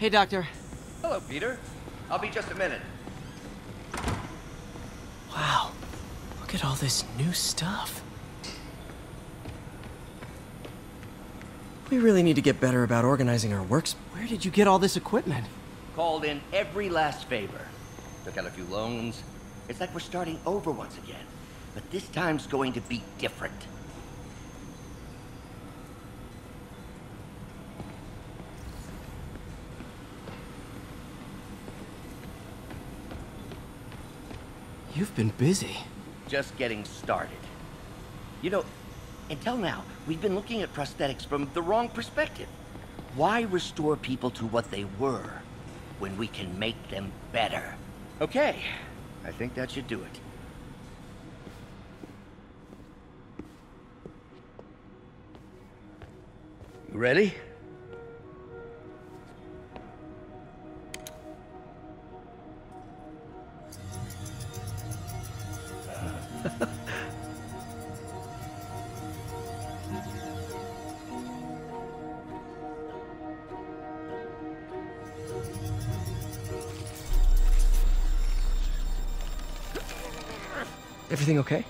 Hey, Doctor. Hello, Peter. I'll be just a minute. Wow. Look at all this new stuff. We really need to get better about organizing our works. Where did you get all this equipment? Called in every last favor. Took out a few loans. It's like we're starting over once again. But this time's going to be different. You've been busy. Just getting started. You know, until now, we've been looking at prosthetics from the wrong perspective. Why restore people to what they were when we can make them better? Okay, I think that should do it. You ready? Everything okay?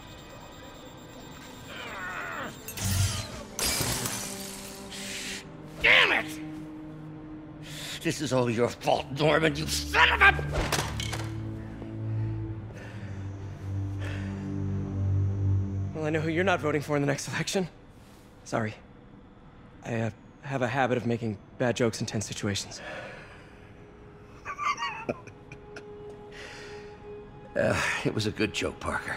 Damn it! This is all your fault, Norman, you son of a... Well, I know who you're not voting for in the next election. Sorry. I uh, have a habit of making bad jokes in tense situations. Uh, it was a good joke, Parker.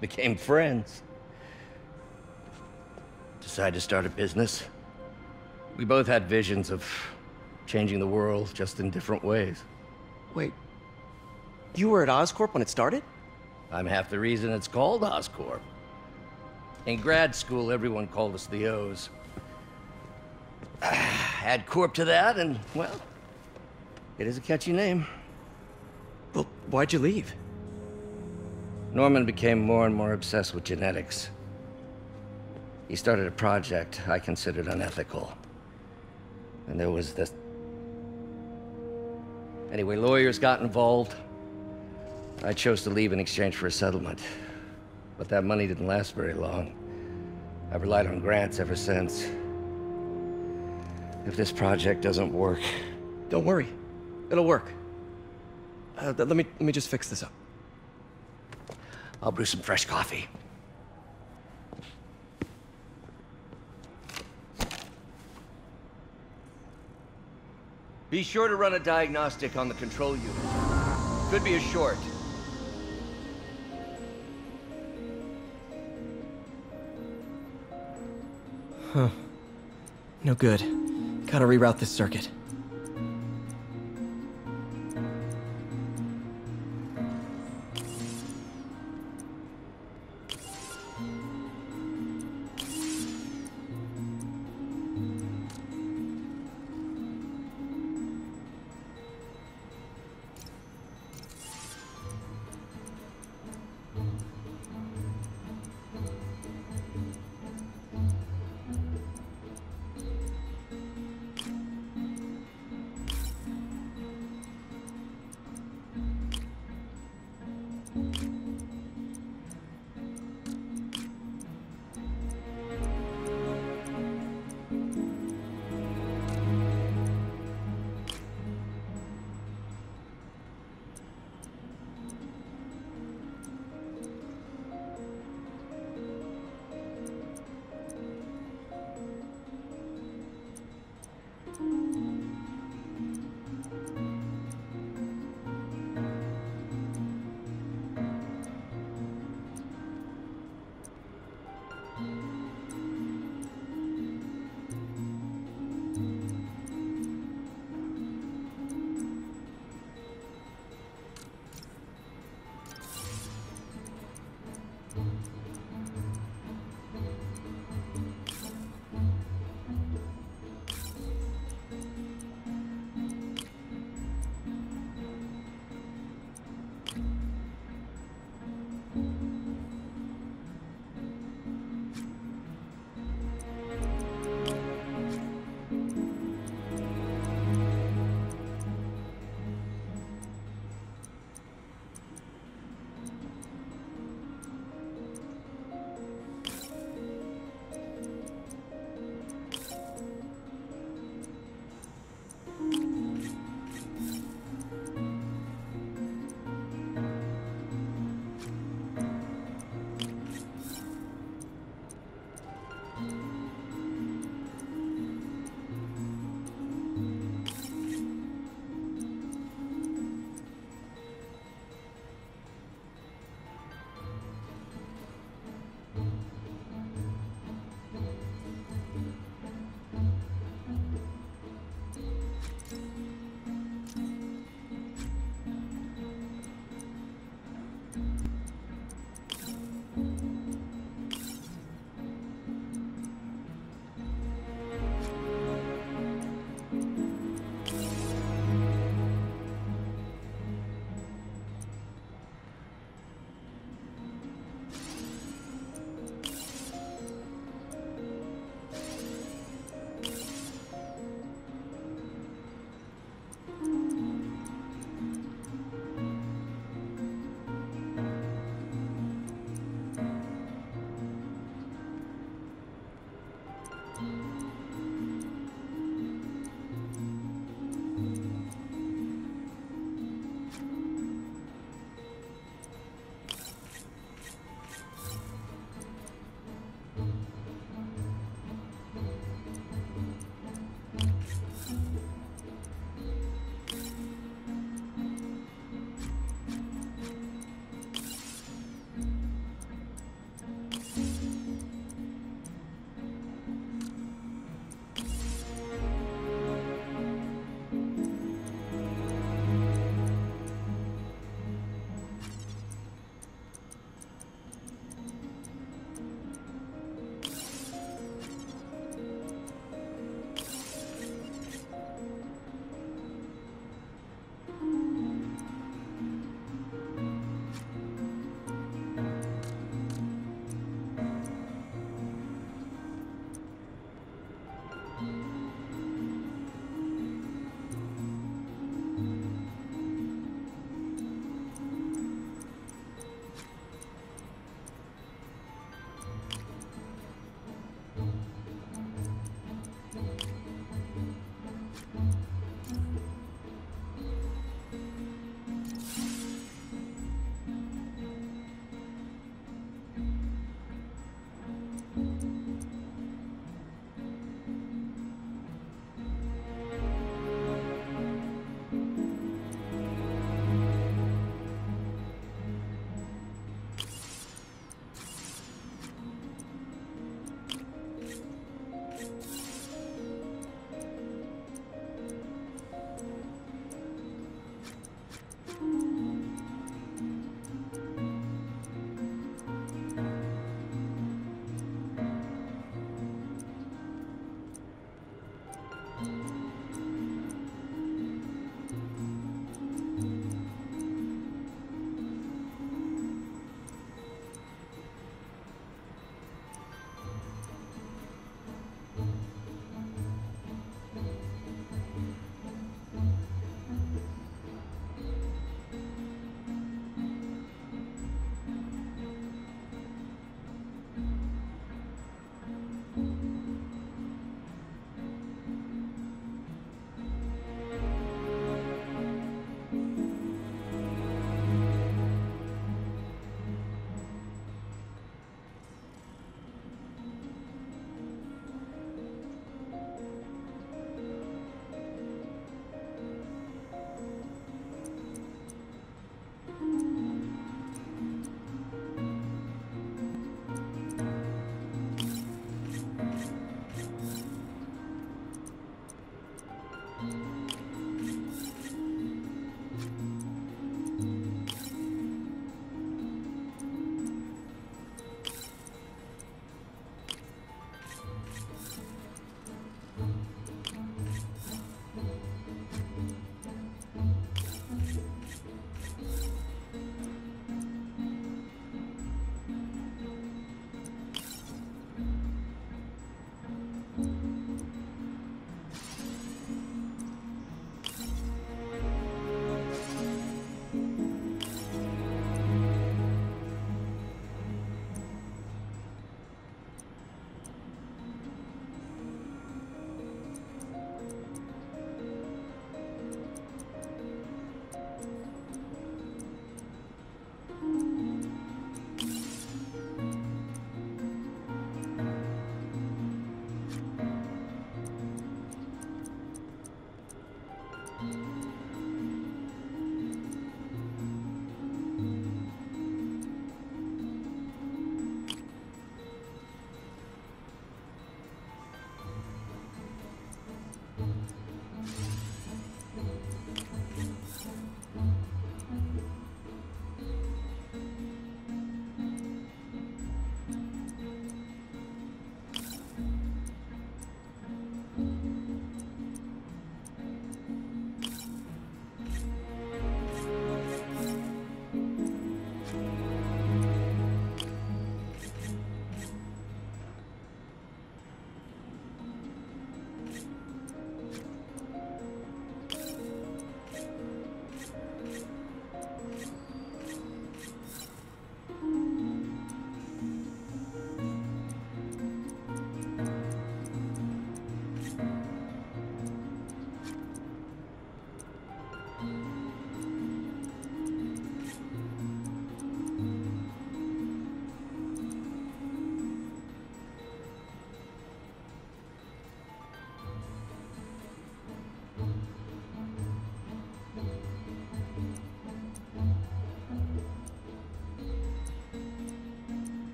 Became friends. Decided to start a business. We both had visions of changing the world, just in different ways. Wait, you were at Oscorp when it started? I'm half the reason it's called Oscorp. In grad school, everyone called us the O's. Add Corp to that, and, well, it is a catchy name. Well, why'd you leave? Norman became more and more obsessed with genetics. He started a project I considered unethical. And there was this... Anyway, lawyers got involved. I chose to leave in exchange for a settlement. But that money didn't last very long. I've relied on grants ever since. If this project doesn't work... Don't worry. It'll work. Uh, let me let me just fix this up. I'll brew some fresh coffee. Be sure to run a diagnostic on the control unit. Could be a short. Huh. No good. Gotta reroute this circuit.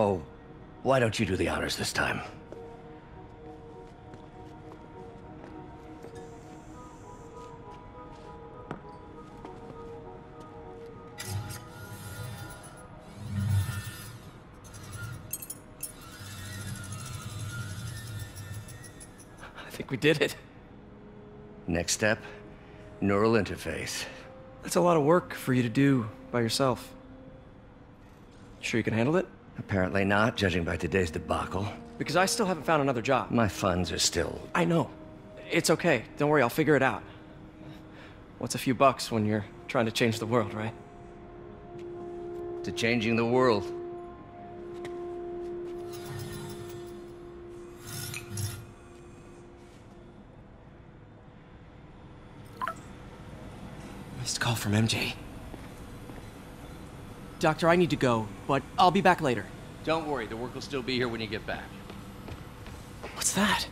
Oh, why don't you do the honors this time? I think we did it. Next step, neural interface. That's a lot of work for you to do by yourself. Sure you can handle it? Apparently not, judging by today's debacle. Because I still haven't found another job. My funds are still... I know. It's okay. Don't worry, I'll figure it out. What's a few bucks when you're trying to change the world, right? to changing the world. Missed call from MJ. Doctor, I need to go, but I'll be back later. Don't worry, the work will still be here when you get back. What's that?